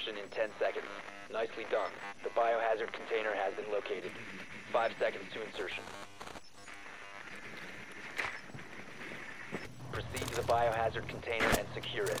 Insertion in 10 seconds. Nicely done. The biohazard container has been located. Five seconds to insertion. Proceed to the biohazard container and secure it.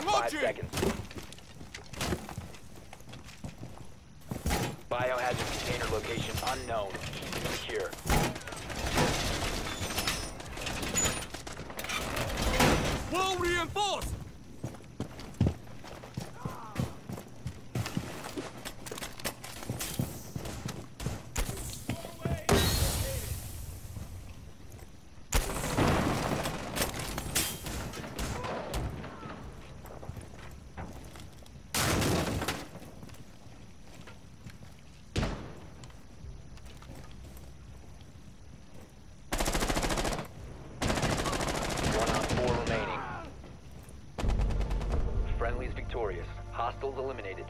Down to five seconds. Biohazard container location unknown. Secure. Hostiles eliminated.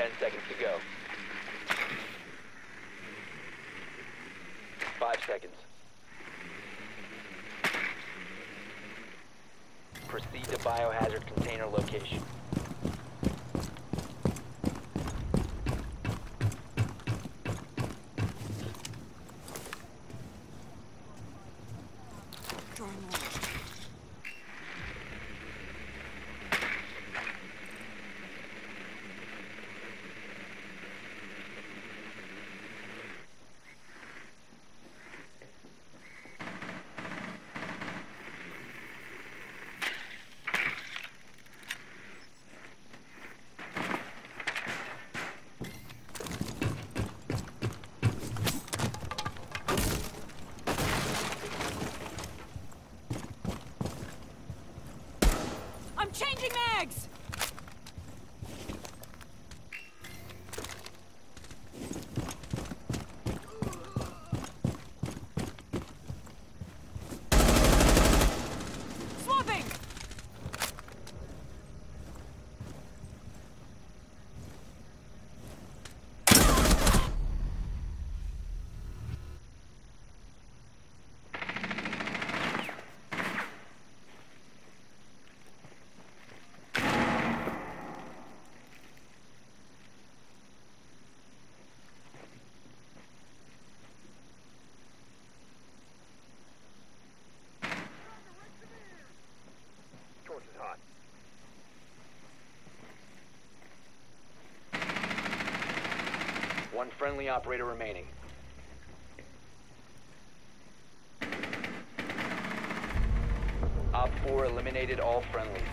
seconds to go. Five seconds. Friendly operator remaining. Op 4 eliminated all friendlies.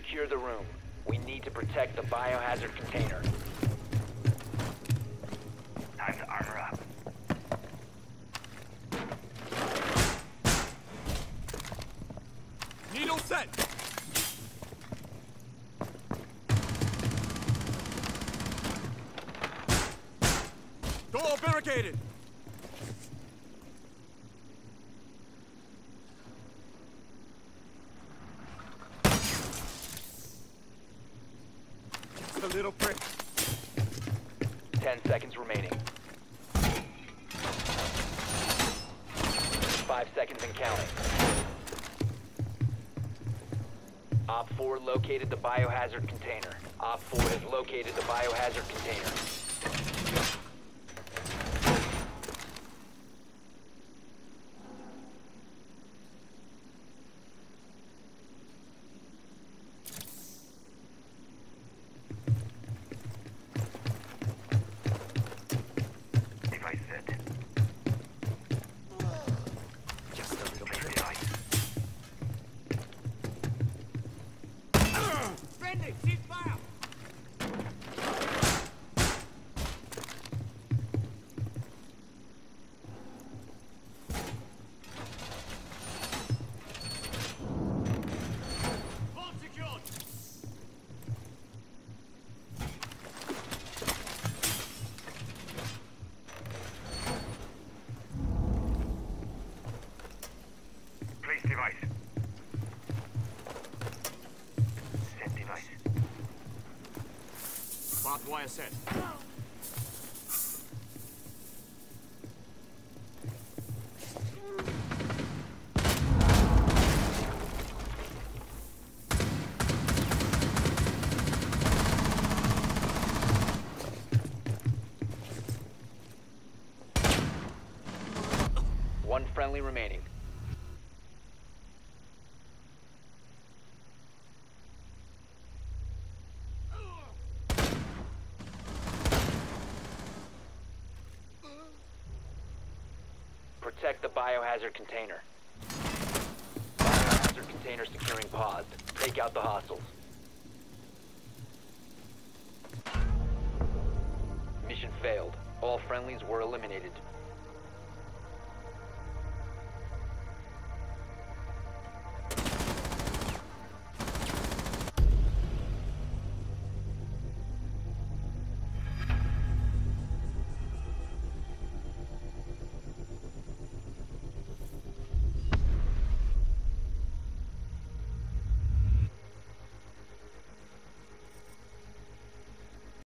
secure the room. We need to protect the biohazard container. Time to armor up. Needle set! Door barricaded! Little prick. 10 seconds remaining. 5 seconds and counting. OPFOR located the biohazard container. OPFOR has located the biohazard container. Friendly, Barbed wire set. One friendly remaining. Protect the biohazard container. Biohazard container securing paused. Take out the hostiles. Mission failed. All friendlies were eliminated.